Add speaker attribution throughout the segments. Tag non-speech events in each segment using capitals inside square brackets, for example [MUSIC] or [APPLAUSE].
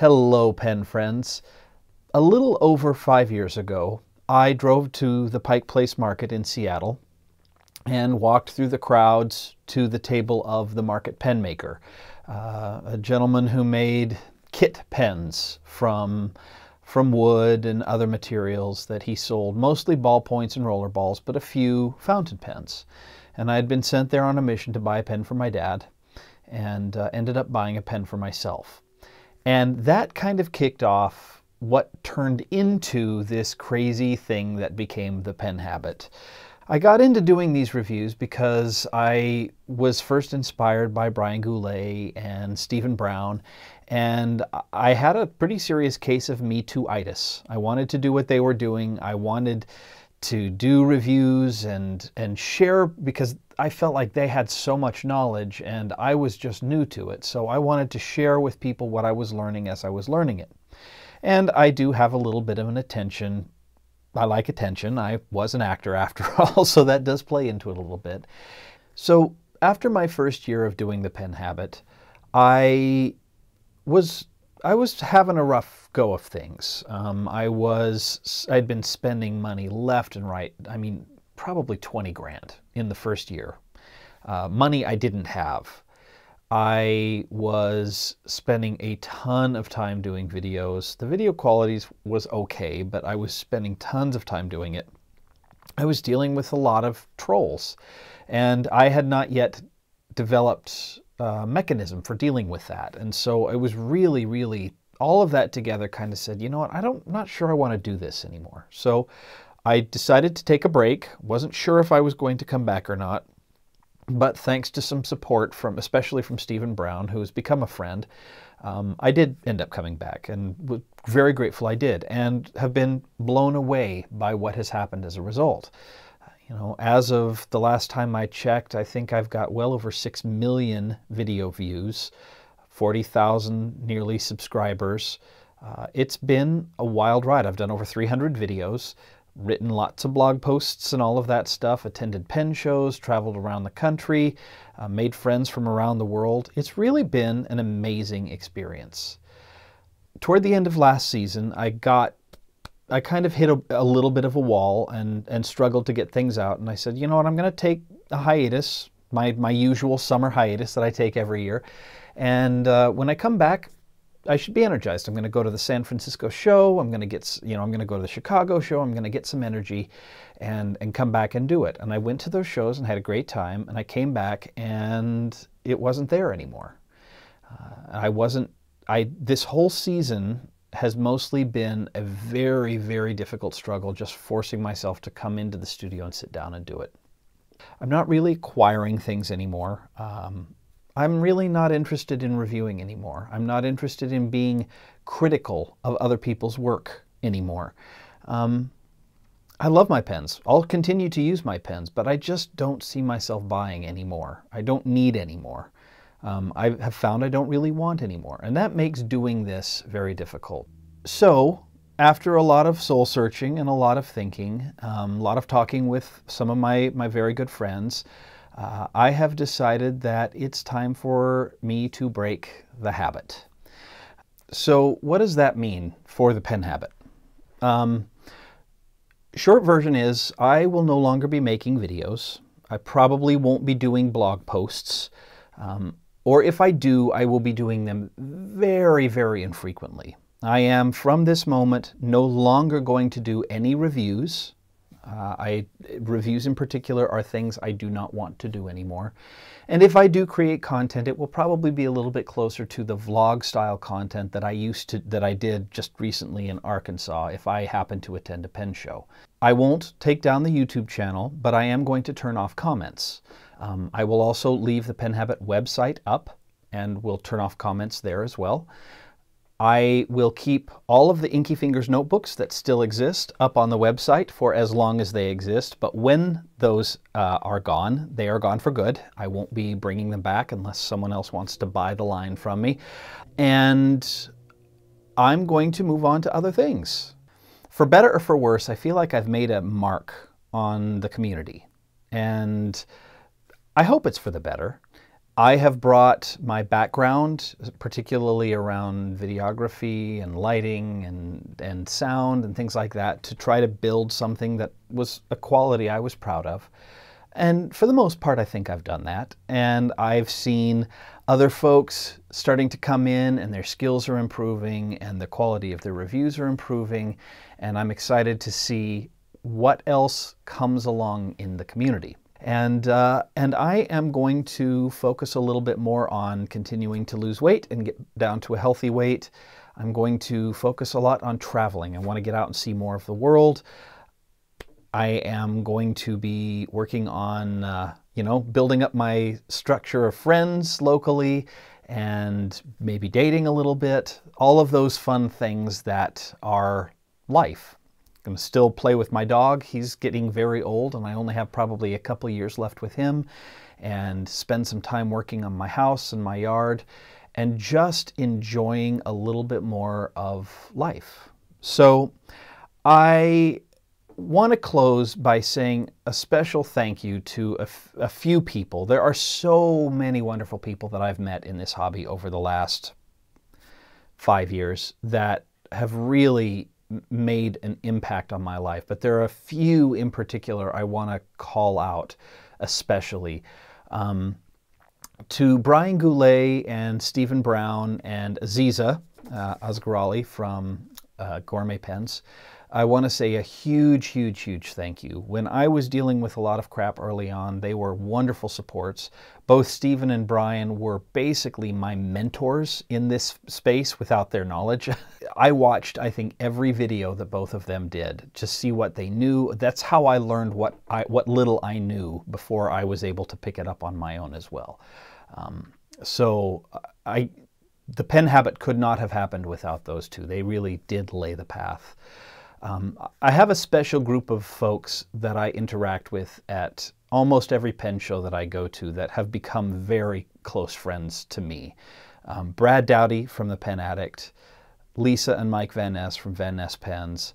Speaker 1: Hello, pen friends. A little over five years ago, I drove to the Pike Place Market in Seattle and walked through the crowds to the table of the market pen maker, uh, a gentleman who made kit pens from from wood and other materials that he sold, mostly ballpoints and roller balls, but a few fountain pens. And I had been sent there on a mission to buy a pen for my dad and uh, ended up buying a pen for myself. And that kind of kicked off what turned into this crazy thing that became the pen habit. I got into doing these reviews because I was first inspired by Brian Goulet and Stephen Brown, and I had a pretty serious case of Me Too-itis. I wanted to do what they were doing. I wanted to do reviews and and share because I felt like they had so much knowledge and I was just new to it. So I wanted to share with people what I was learning as I was learning it. And I do have a little bit of an attention. I like attention. I was an actor [LAUGHS] after all, so that does play into it a little bit. So after my first year of doing the pen habit, I was I was having a rough go of things. Um, I was, I'd been spending money left and right. I mean, probably 20 grand in the first year. Uh, money I didn't have. I was spending a ton of time doing videos. The video quality was okay, but I was spending tons of time doing it. I was dealing with a lot of trolls, and I had not yet developed a mechanism for dealing with that. And so it was really, really all of that together kind of said, you know what, I don't, I'm not sure I want to do this anymore. So I decided to take a break. Wasn't sure if I was going to come back or not. But thanks to some support from, especially from Stephen Brown, who has become a friend, um, I did end up coming back and was very grateful I did and have been blown away by what has happened as a result. You know, as of the last time I checked, I think I've got well over 6 million video views. 40,000 nearly subscribers. Uh, it's been a wild ride. I've done over 300 videos, written lots of blog posts and all of that stuff, attended pen shows, traveled around the country, uh, made friends from around the world. It's really been an amazing experience. Toward the end of last season, I got I kind of hit a, a, little bit of a wall and, and struggled to get things out. And I said, you know what, I'm going to take a hiatus, my, my usual summer hiatus that I take every year. And uh, when I come back, I should be energized. I'm going to go to the San Francisco show. I'm going to get, you know, I'm going to go to the Chicago show. I'm going to get some energy and, and come back and do it. And I went to those shows and had a great time. And I came back and it wasn't there anymore. Uh, I wasn't, I, this whole season has mostly been a very, very difficult struggle just forcing myself to come into the studio and sit down and do it. I'm not really acquiring things anymore. Um, I'm really not interested in reviewing anymore. I'm not interested in being critical of other people's work anymore. Um, I love my pens. I'll continue to use my pens, but I just don't see myself buying anymore. I don't need anymore. Um, I have found I don't really want anymore, and that makes doing this very difficult. So, after a lot of soul searching and a lot of thinking, um, a lot of talking with some of my, my very good friends, uh, I have decided that it's time for me to break the habit. So what does that mean for the pen habit? Um, short version is I will no longer be making videos. I probably won't be doing blog posts. Um, or if I do, I will be doing them very, very infrequently. I am, from this moment, no longer going to do any reviews. Uh, I, reviews in particular are things I do not want to do anymore. And if I do create content, it will probably be a little bit closer to the vlog style content that I used to, that I did just recently in Arkansas if I happen to attend a pen show. I won't take down the YouTube channel, but I am going to turn off comments. Um, I will also leave the Pen Habit website up and we'll turn off comments there as well. I will keep all of the Inky Fingers notebooks that still exist up on the website for as long as they exist, but when those uh, are gone, they are gone for good. I won't be bringing them back unless someone else wants to buy the line from me. And I'm going to move on to other things. For better or for worse, I feel like I've made a mark on the community. And I hope it's for the better. I have brought my background, particularly around videography and lighting and, and sound and things like that, to try to build something that was a quality I was proud of. And for the most part, I think I've done that. And I've seen other folks starting to come in and their skills are improving and the quality of their reviews are improving. And I'm excited to see what else comes along in the community. And, uh, and I am going to focus a little bit more on continuing to lose weight and get down to a healthy weight. I'm going to focus a lot on traveling. I want to get out and see more of the world. I am going to be working on, uh, you know, building up my structure of friends locally and maybe dating a little bit. All of those fun things that are life going to still play with my dog. He's getting very old, and I only have probably a couple years left with him, and spend some time working on my house and my yard, and just enjoying a little bit more of life. So, I want to close by saying a special thank you to a, few people. There are so many wonderful people that I've met in this hobby over the last five years that have really made an impact on my life, but there are a few in particular I want to call out, especially. Um, to Brian Goulet and Stephen Brown and Azizah uh, from uh, Gourmet Pens, I want to say a huge, huge, huge thank you. When I was dealing with a lot of crap early on, they were wonderful supports. Both Stephen and Brian were basically my mentors in this space without their knowledge. [LAUGHS] I watched, I think, every video that both of them did to see what they knew. That's how I learned what, I, what little I knew before I was able to pick it up on my own as well. Um, so I, the pen habit could not have happened without those two. They really did lay the path. Um, I have a special group of folks that I interact with at almost every pen show that I go to that have become very close friends to me. Um, Brad Dowdy from the Pen Addict, Lisa and Mike Vanness from Vanness Pens,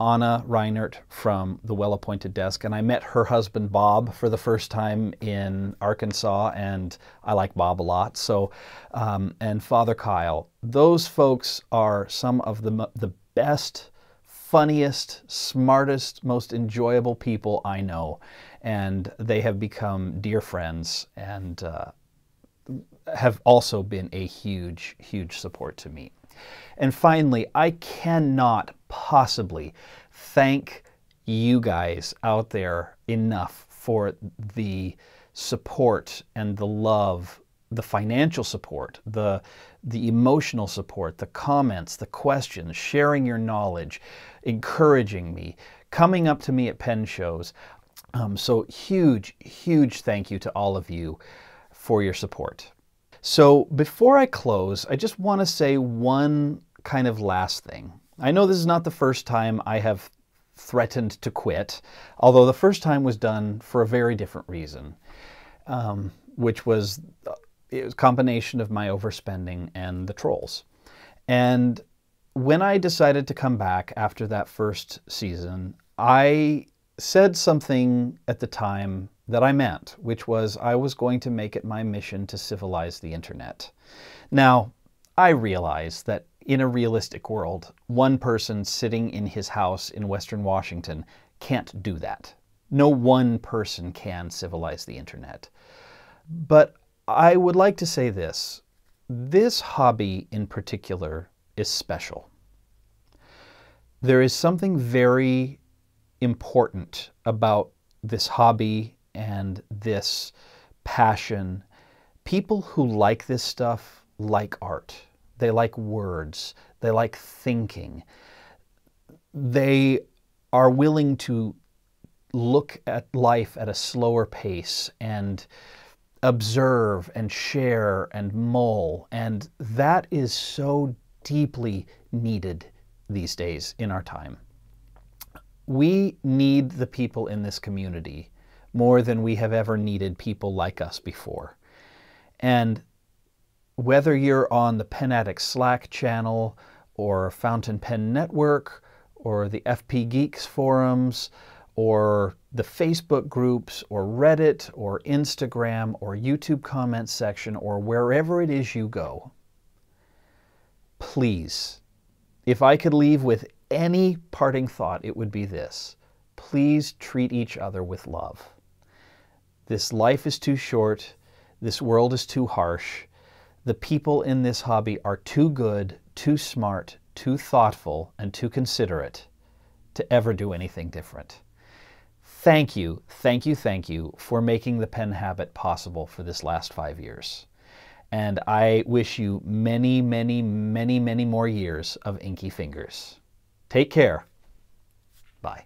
Speaker 1: Ana Reinert from the Well Appointed Desk, and I met her husband Bob for the first time in Arkansas, and I like Bob a lot. So, um, and Father Kyle, those folks are some of the the best funniest, smartest, most enjoyable people I know. And they have become dear friends and uh, have also been a huge, huge support to me. And finally, I cannot possibly thank you guys out there enough for the support and the love, the financial support, the the emotional support, the comments, the questions, sharing your knowledge, encouraging me, coming up to me at pen shows. Um, so huge, huge thank you to all of you for your support. So before I close, I just want to say one kind of last thing. I know this is not the first time I have threatened to quit, although the first time was done for a very different reason, um, which was it was a combination of my overspending and the trolls. And when I decided to come back after that first season, I said something at the time that I meant, which was I was going to make it my mission to civilize the internet. Now, I realize that in a realistic world, one person sitting in his house in Western Washington can't do that. No one person can civilize the internet. But I would like to say this. This hobby in particular is special. There is something very important about this hobby and this passion. People who like this stuff like art. They like words. They like thinking. They are willing to look at life at a slower pace and observe and share and mull. And that is so deeply needed these days in our time. We need the people in this community more than we have ever needed people like us before. And whether you're on the Pen Addict Slack channel or Fountain Pen Network or the FP Geeks forums or the Facebook groups or Reddit or Instagram or YouTube comment section or wherever it is you go, please, if I could leave with any parting thought, it would be this. Please treat each other with love. This life is too short. This world is too harsh. The people in this hobby are too good, too smart, too thoughtful, and too considerate to ever do anything different. Thank you, thank you, thank you for making the pen habit possible for this last five years. And I wish you many, many, many, many more years of inky fingers. Take care. Bye.